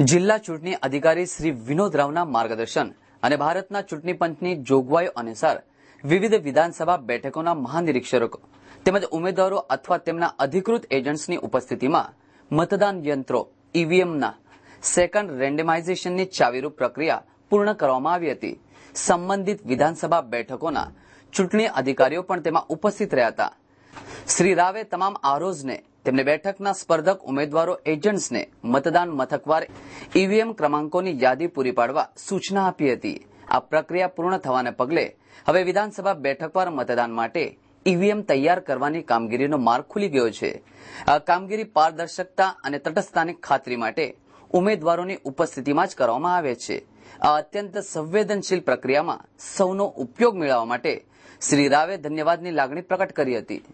જિલ્લા ચૂંટણી અધિકારી શ્રી વિનોદ રાવના માર્ગદર્શન અને ભારતના ચૂંટણી પંચની જોગવાઈઓ અનુસાર વિવિધ વિધાનસભા બેઠકોના મહાનિરીક્ષકો તેમજ ઉમેદવારો અથવા તેમના અધિકૃત એજન્ટ્સની ઉપસ્થિતિમાં મતદાન યંત્રો, ઈવીએમના સેકન્ડ રેન્ડમાઇઝેશનની ચાવીરૂપ પ્રક્રિયા પૂર્ણ કરવામાં આવી હતી. સંબંધિત વિધાનસભા બેઠકોના ચૂંટણી અધિકારીઓ પણ તેમાં ઉપસ્થિત રહ્યા હતા. શ્રી રાવે તમામ આરોઝને તેમને બેઠકના સ્પર્ધક ઉમેદવારો, એજન્ટ્સને મતદાન મથકવાર ઈવીએમ ક્રમાંકોની યાદી પૂરી પાડવા સૂચના આપી હતી. આ પ્રક્રિયા પૂર્ણ થવાને પગલે હવે વિધાનસભા બેઠકવાર મતદાન માટે ઈવીએમ તૈયાર કરવાની કામગીરીનો માર્ગ ખુલી ગયો છે. આ કામગીરી પારદર્શકતા અને તટસ્થતાની ખાતરી માટે ઉમેદવારોની ઉપસ્થિતિમાં જ કરવામાં આવે છે. આ અત્યંત સંવેદનશીલ પ્રક્રિયામાં સૌનો ઉપયોગ મેળવવા માટે શ્રી રાવે ધન્યવાદની લાગણી પ્રકટ કરી હતી.